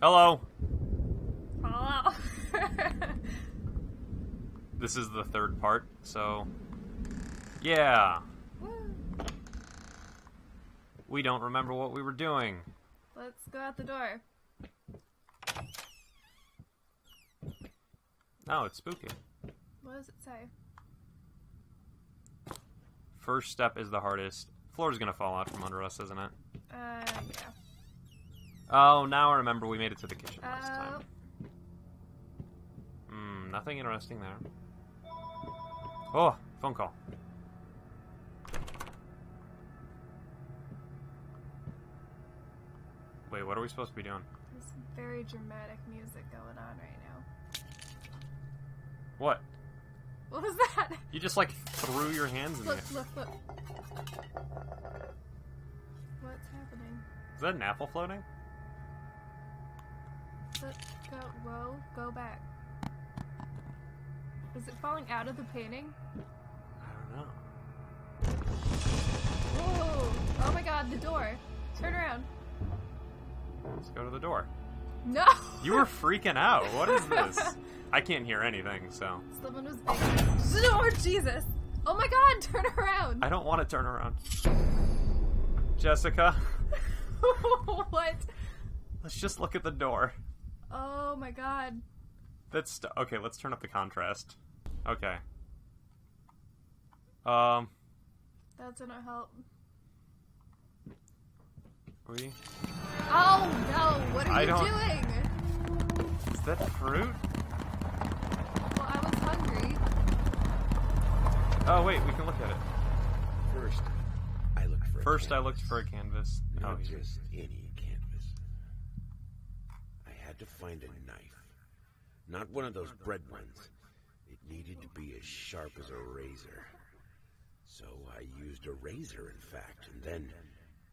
Hello. Fallout. This is the third part, so yeah, Woo. we don't remember what we were doing. Let's go out the door. Oh, it's spooky. What does it say? First step is the hardest. Floor's gonna fall out from under us, isn't it? Uh, yeah. Oh, now I remember we made it to the kitchen last Oh, time. Hmm, nothing interesting there. Oh, phone call. Wait, what are we supposed to be doing? there's some very dramatic music going on right now. What? What was that? You just like threw your hands in Look, there. look, look. What's happening? Is that an apple floating? Go. Whoa, go back. Is it falling out of the painting? I don't know. Whoa! Oh my god, the door. Turn around. Let's go to the door. No! You were freaking out. What is this? I can't hear anything, so Someone was big. Oh, Jesus! Oh my god, turn around! I don't want to turn around. Jessica, what? let's just look at the door. Oh my god. That's st- okay. Let's turn up the contrast. Okay. Um, That's gonna help. we Oh no! What are I you don't- doing? is that fruit? Well, I was hungry. Oh wait, we can look at it. First, I looked for. a First, I canvas. looked for a canvas. Oh, Not here. just any canvas. I had to find a knife. Not one of those bread ones. It needed to be as sharp as a razor. So I used a razor, in fact, and then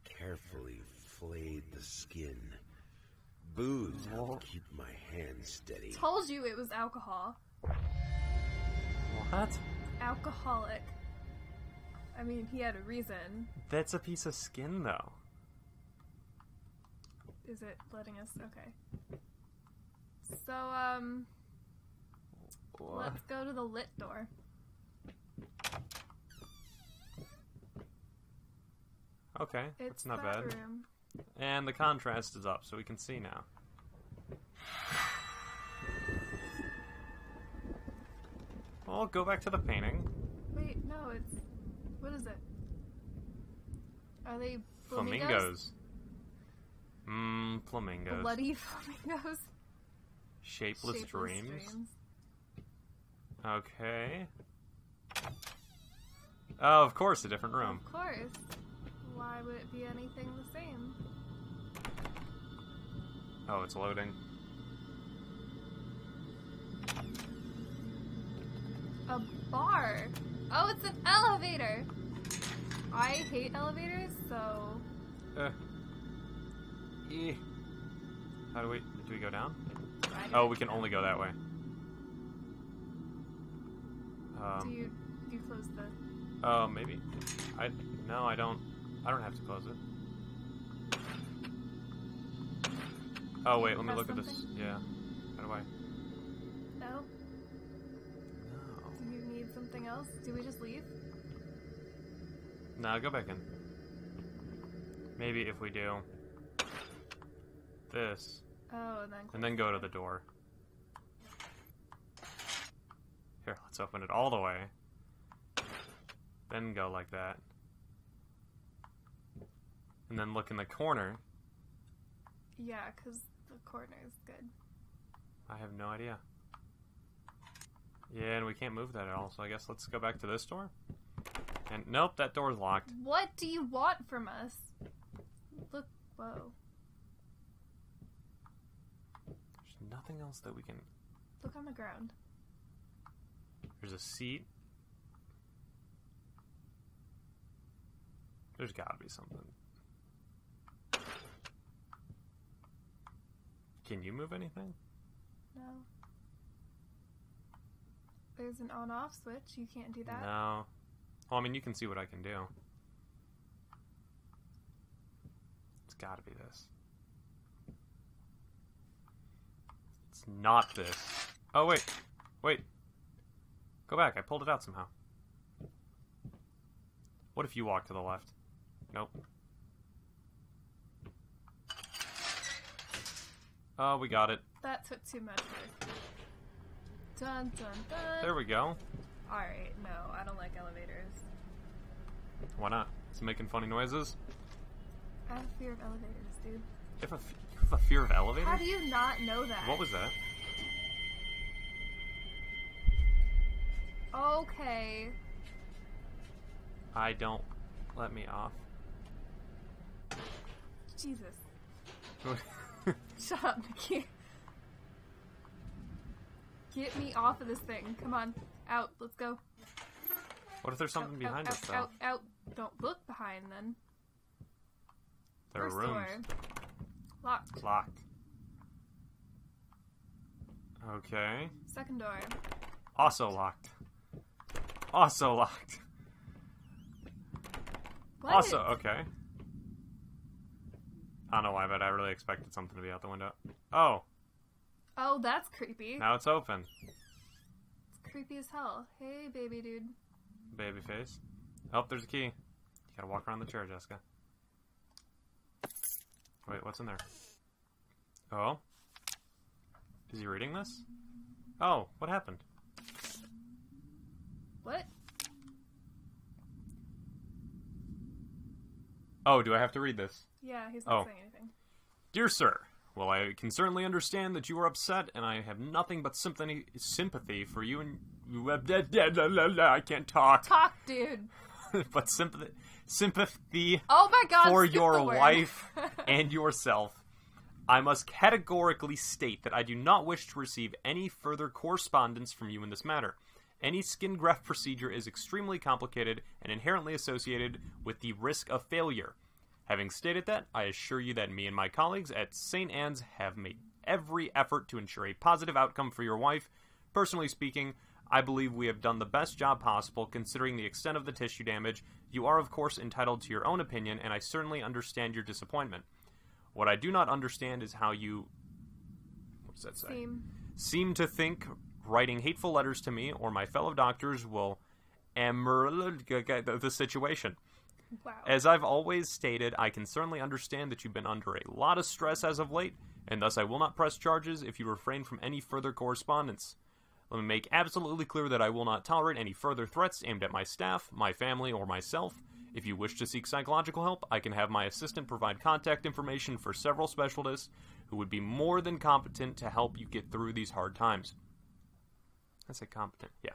carefully flayed the skin. Booze helped keep my hands steady. Told you it was alcohol. what? Alcoholic. I mean, he had a reason. That's a piece of skin, though. Is it letting us? Okay. So, um, What? let's go to the lit door. Okay, It's that's not that bad. room. And the contrast is up, so we can see now. Well, go back to the painting. Wait, no, it's what is it? Are they flamingos? Flamingos. Mmm, flamingos. Bloody flamingos. Shapeless, Shapeless dreams. Okay. Oh, of course, a different room. Of course. Why would it be anything the same? Oh, it's loading. A bar. Oh, it's an elevator. I hate elevators, so Uh. Eh. How do we? Do we go down? Oh, we can only go that way. Do Um, you do you close the? oh, maybe. I no, I don't. I don't have to close it. Oh wait, let me look at this. Yeah. How do I? No. No. Do you need something else? Do we just leave? No, go back in. Maybe if we do this, Oh, and then. and then go to the door. Here, let's open it all the way. Then go like that. And then look in the corner. Yeah, because the corner is good. I have no idea. Yeah, and we can't move that at all, so I guess let's go back to this door. And nope, that door's locked. What do you want from us? Look, whoa. There's nothing else that we can. Look on the ground. There's a seat. There's gotta be something. Can you move anything? No. There's an on-off switch. You can't do that. No. Well, I mean, you can see what I can do. It's gotta be this. Not this. Oh, wait. Wait. Go back. I pulled it out somehow. What if you walk to the left? Nope. Oh, we got it. That took too much work. Dun dun dun. There we go. Alright, no, I don't like elevators. Why not? It's making funny noises. I have a fear of elevators, dude. If a a, f- you have a fear of elevators? How do you not know that? What was that? Okay. I don't. Let me off. Jesus. Shut up, Nikki. Get me off of this thing. Come on. Out. Let's go. what if there's something out, behind out, us, though? out, out, out. Don't look behind then. There are First rooms. door. Locked. Locked. Okay. Second door. Also locked. Also locked. What? Also, okay. I don't know why, but I really expected something to be out the window. Oh, Oh, that's creepy. now it's open. It's creepy as hell. Hey, baby dude. Baby face. Oh, there's a key. You gotta walk around the chair, Jessica. Wait, what's in there? Oh? Is he reading this? Oh, what happened? What? Oh, do I have to read this? Yeah, he's not Oh. saying anything. Dear sir, well, I can certainly understand that you are upset, and I have nothing but sympathy sympathy for you and I can't talk, Talk, dude. but sympathy sympathy Oh my god. for your wife and yourself. I must categorically state that I do not wish to receive any further correspondence from you in this matter. Any skin graft procedure is extremely complicated and inherently associated with the risk of failure. Having stated that, I assure you that me and my colleagues at St. Anne's have made every effort to ensure a positive outcome for your wife. Personally speaking, I believe we have done the best job possible considering the extent of the tissue damage. You are, of course, entitled to your own opinion, and I certainly understand your disappointment. What I do not understand is how you. What does that say? Seem. seem to think writing hateful letters to me or my fellow doctors will emerald the situation. Wow. As I've always stated, I can certainly understand that you've been under a lot of stress as of late, and thus I will not press charges if you refrain from any further correspondence. Let me make absolutely clear that I will not tolerate any further threats aimed at my staff, my family, or myself. If you wish to seek psychological help, I can have my assistant provide contact information for several specialists who would be more than competent to help you get through these hard times. I say competent, yeah.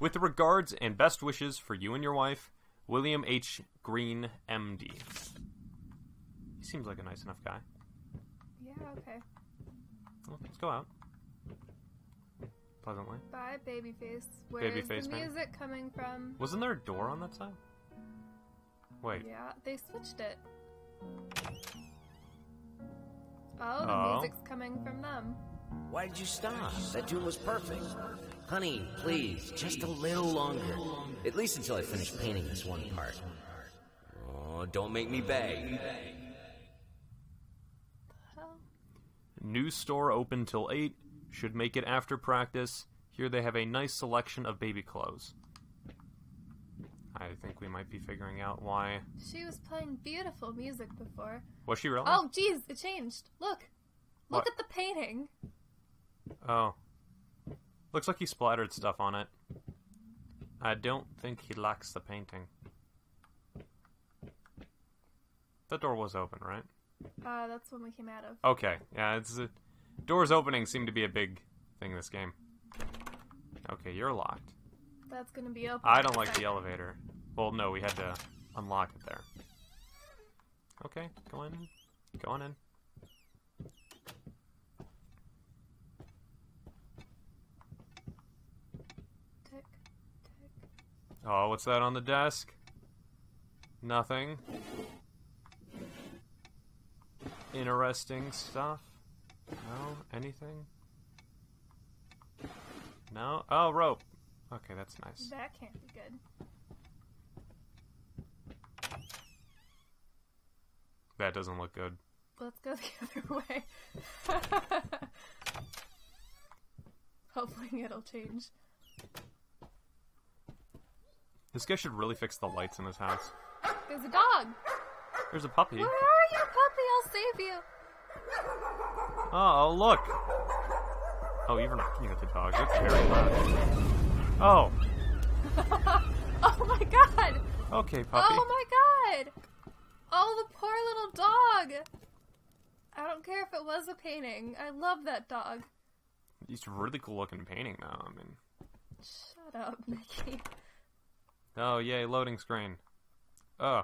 With the regards and best wishes for you and your wife, William H. Green, MD. He seems like a nice enough guy. yeah, okay. Well, let's go out. Pleasantly. Bye, babyface. Where's Babyface the man. music coming from? Wasn't there a door on that side? Wait. Yeah, they switched it. Oh, the Oh. music's coming from them. Why did you stop? That tune was perfect. Honey, please, just a little longer. At least until I finish painting this one part. Oh, don't make me beg. Hell. New store open till 8. Should make it after practice. Here they have a nice selection of baby clothes. I think we might be figuring out why. She was playing beautiful music before. Was she really? Oh, geez, it changed. Look. Look What? at the painting. Oh. Looks like he splattered stuff on it. I don't think he likes the painting. The door was open, right? Uh, that's when we came out of. Okay, yeah, it's uh, doors opening seem to be a big thing this game. Okay, you're locked. That's gonna be open. I don't like the elevator. Well, no, we had to unlock it there. Okay, go in. Go on in. Tick, tick. Oh, what's that on the desk? Nothing. Interesting stuff. Anything? No? Oh, rope. Okay, that's nice. That can't be good. That doesn't look good. Let's go the other way. hoping it'll change. This guy should really fix the lights in his house. There's a dog. There's a puppy. Where are you, puppy? I'll save you. Oh, look. Oh, you're looking at the dog. It's very loud. Oh, Oh my god. okay, puppy. Oh my god. Oh, the poor little dog. I don't care if it was a painting. I love that dog. It's a really cool looking painting, though. I mean, Shut up, Mickey. oh yay, loading screen. Oh.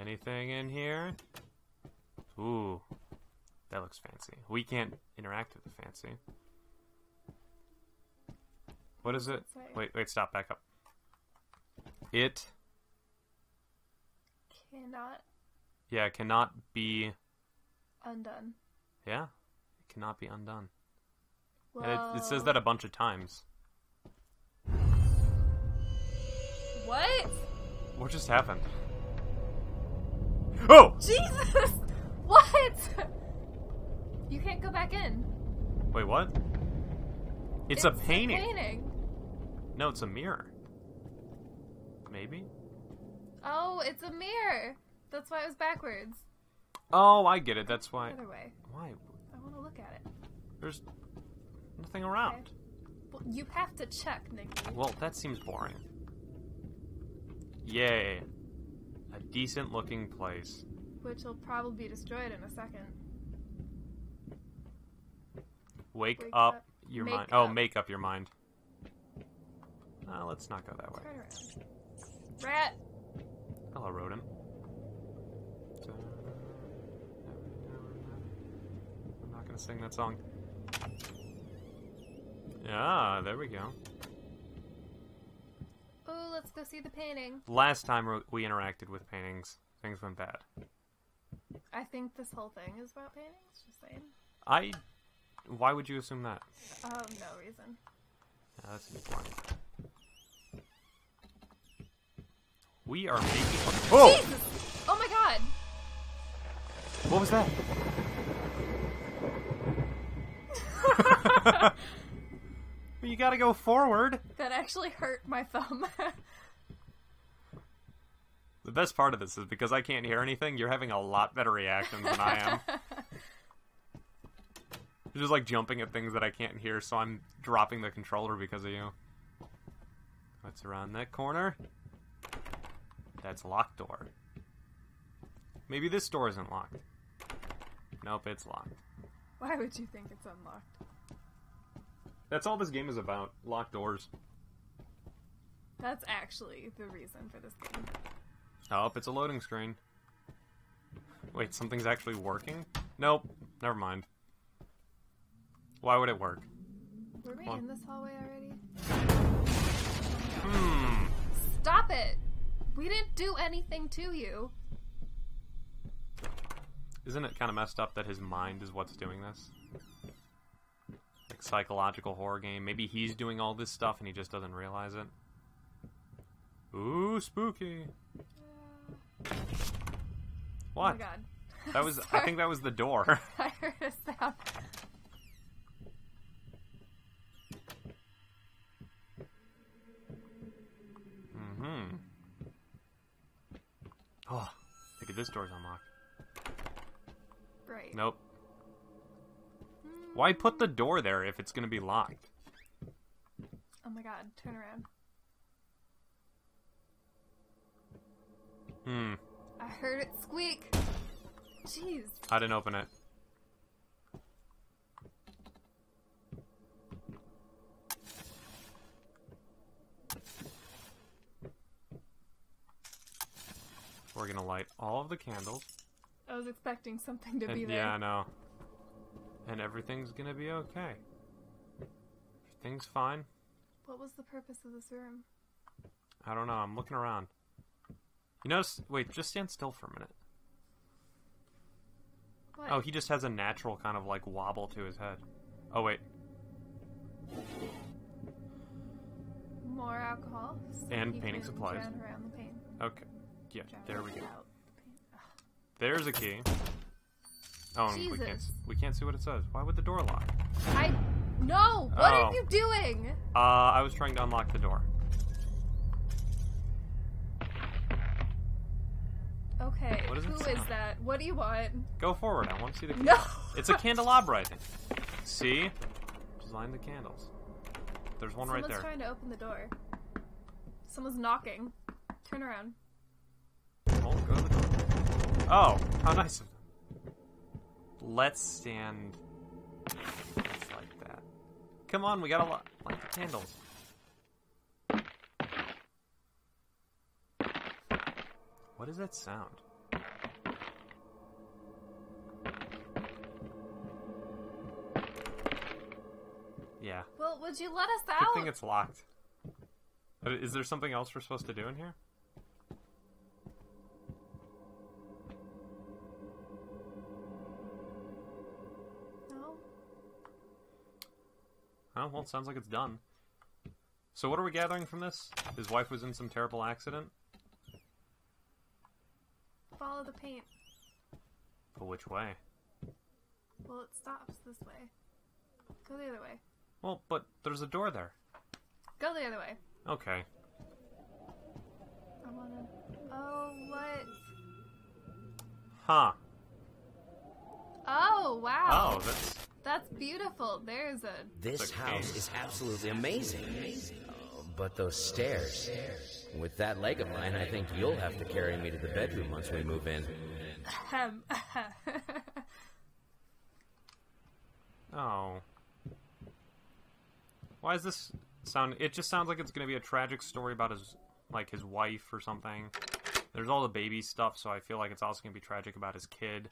Anything in here? Ooh, that looks fancy. We can't interact with the fancy. What is it? Sorry. Wait, wait, stop, back up. It, Cannot yeah, cannot be, undone. yeah, it cannot be undone. Whoa. And it, it says that a bunch of times. What? What just happened? Oh! Jesus! What? You can't go back in. Wait, what? It's, a painting. painting. No, it's a mirror. Maybe? Oh, it's a mirror. That's why it was backwards. Oh, I get it. That's why. The other way. Why? I want to look at it. There's nothing around. Well, you have to check, Nikki. Well, that seems boring. Yay. A decent looking place. Which will probably be destroyed in a second. Wake, Wake up, up. your Make mind. Oh, make up your mind. Uh, let's not go that way. Rat! Hello, rodent. I'm not gonna sing that song. Yeah, there we go. Oh, let's go see the painting. Last time we interacted with paintings, things went bad. I think this whole thing is about paintings. Just saying. I. Why would you assume that? Um, no reason. Yeah, that's a good point. We are making. Oh! Jesus! Oh my god! What was that? you gotta go forward. That actually hurt my thumb. The best part of this is because I can't hear anything, you're having a lot better reactions than I am. You're just like jumping at things that I can't hear, so I'm dropping the controller because of you. What's around that corner? That's locked door. Maybe this door isn't locked. Nope, it's locked. Why would you think it's unlocked? That's all this game is about. Locked doors. That's actually the reason for this game. Oh, it's a loading screen. Wait, something's actually working? Nope. Never mind. Why would it work? Were we on. in this hallway already? Hmm. Stop it! We didn't do anything to you. Isn't it kind of messed up that his mind is what's doing this? Psychological horror game. Maybe he's doing all this stuff and he just doesn't realize it. Ooh, spooky. Oh What? my god. That was I think that was the door. I heard a sound. mm-hmm. Oh, look at this door's unlocked. Right. Nope. Why put the door there if it's gonna be locked? Oh my god, turn around. Hmm. I heard it squeak. Jeez. I didn't open it. We're gonna light all of the candles. I was expecting something to And- be there. yeah, I know. And everything's gonna be okay. Everything's fine. What was the purpose of this room? I don't know. I'm looking around. You notice? Wait, just stand still for a minute. What? Oh, he just has a natural kind of like wobble to his head. Oh wait, More alcohol. so And painting supplies. drown around the pain. okay, yeah, Drown there we go. the There's a key. Oh, and we can't we can't see what it says. Why would the door lock? I. No! What Oh. are you doing? Uh, I was trying to unlock the door. Okay, What it who is that? What do you want? Go forward. I want to see the. No! It's a candelabra, I think. See? Just line the candles. There's one right there. Someone's trying to open the door. Someone's knocking. Turn around. Oh, go to the door. Oh, how nice of them. Let's stand just like that. Come on, we gotta li- light the candles. What is that sound? Yeah. Well, would you let us Good out? thing it's locked. Is there something else we're supposed to do in here? Oh, well, it sounds like it's done. So, what are we gathering from this? His wife was in some terrible accident? Follow the paint. But which way? Well, it stops this way. Go the other way. Well, but there's a door there. Go the other way. Okay. I wanna. Oh, what? Huh. Oh, wow. Oh, that's. That's beautiful. There's a. This The house is absolutely amazing. Oh, but those stairs. With that leg of mine, I think you'll have to carry me to the bedroom once we move in. Ahem. Oh. Why is this sound? It just sounds like it's going to be a tragic story about his, like, his wife or something. There's all the baby stuff, so I feel like it's also going to be tragic about his kid.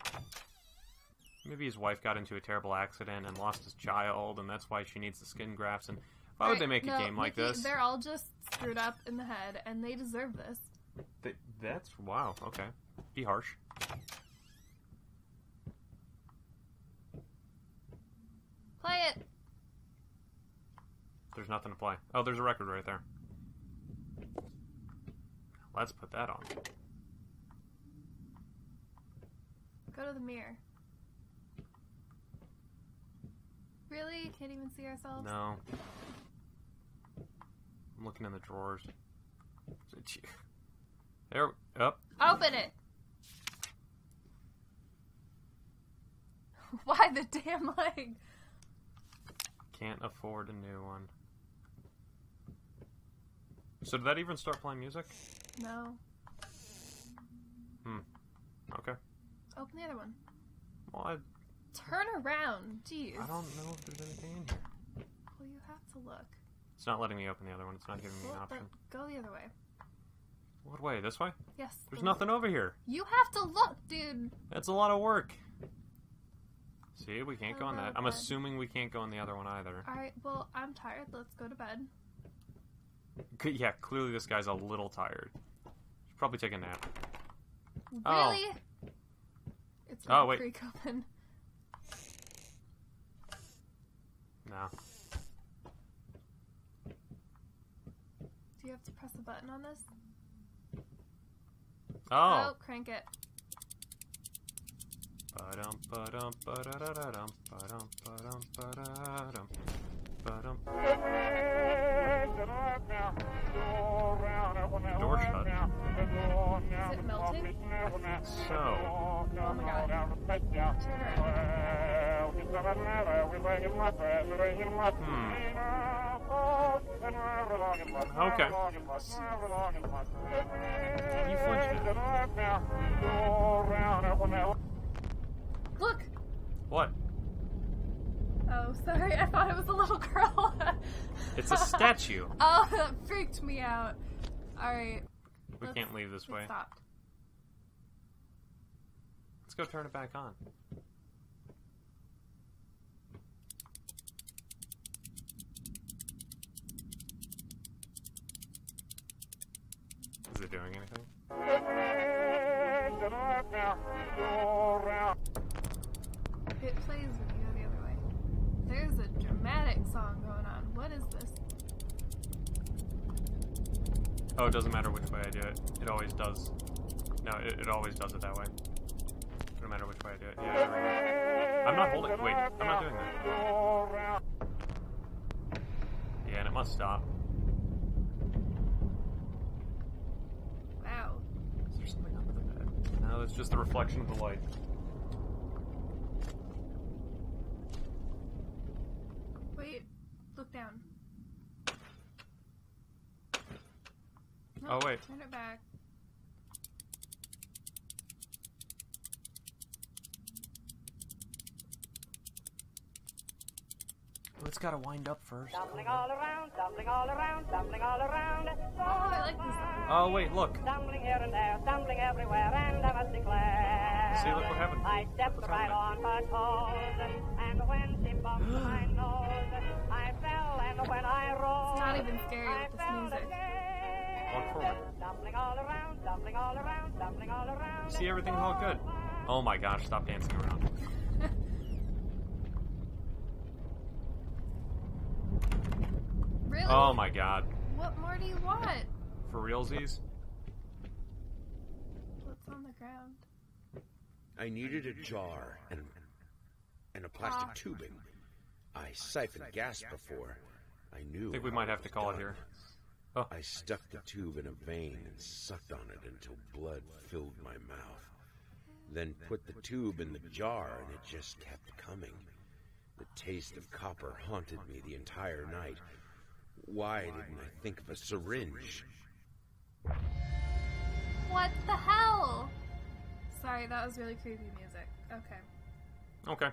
Maybe his wife got into a terrible accident and lost his child, and that's why she needs the skin grafts. And why would they make No, a game like Mickey, this? They're all just screwed up in the head, and they deserve this. They, that's wow. Okay, be harsh. Play it. There's nothing to play. Oh, there's a record right there. Let's put that on. Go to the mirror. Really? Can't even see ourselves? No. I'm looking in the drawers. There. Up. Open it! Why the damn leg? Can't afford a new one. So did that even start playing music? No. Hmm. Okay. Open the other one. Well, I, Turn around. Jeez. I don't know if there's anything in here. Well, you have to look. It's not letting me open the other one. It's not giving me an Well, then option. go the other way. What way? This way? Yes. There's the- nothing over here. You have to look, dude. That's a lot of work. See, we can't go on that. I'm bud. assuming we can't go on the other one either. Alright, well, I'm tired. Let's go to bed. Yeah, clearly this guy's a little tired. Should probably take a nap. Oh. Really? It's Oh, wait. creak open. No. Do you have to press a button on this? Oh. oh crank it. Door shut. Is it melting? So, Oh my god. Turn around. Hmm. Okay. You flinched. Look! What? Oh, sorry. I thought it was a little girl. It's a statue. oh, that freaked me out. Alright. We let's- can't leave this way. stopped. Let's go turn it back on. It doing anything? It plays if you go the other way. There's a dramatic song going on. What is this? Oh, it doesn't matter which way I do it. It always does. No, it, it always does it that way. No matter which way I do it. Yeah. go. I'm not holding. Wait, I'm not doing that. Yeah, and it must stop. Wow. Is there something under the bed? No, it's just the reflection of the light. Wait. Look down. Oh, wait. Turn it back. Well, it's gotta wind up first. Stumbling all around, stumbling all around, stumbling all around. Oh, I like this song. Oh, wait, look. Stumbling here and there, stumbling everywhere, and I must declare. See, look what happened. I stepped What's right happening? on her toes, and when she bumped my nose, I fell, and when I rolled, It's not even scary I with this fell music. again. Walk forward. Stumbling all around, stumbling all around, stumbling all around. See, everything's all good. Oh my gosh, stop dancing around. Oh my god. What more do you want? For realsies? What's on the ground? I needed a jar and and a plastic Ah. tubing. I siphoned gas before. I knew. I think we might have to call it here. Oh, I stuck the tube in a vein and sucked on it until blood filled my mouth. Then put the tube in the jar and it just kept coming. The taste of copper haunted me the entire night. Why didn't I think of a syringe? What the hell? Sorry, that was really creepy music. Okay. okay.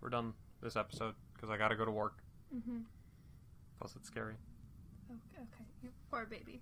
We're done this episode because I gotta go to work. Mm-hmm. Plus, it's scary. Okay, okay. You poor baby.